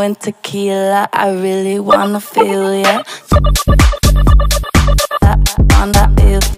and tequila. I really wanna feel ya. I wanna feel.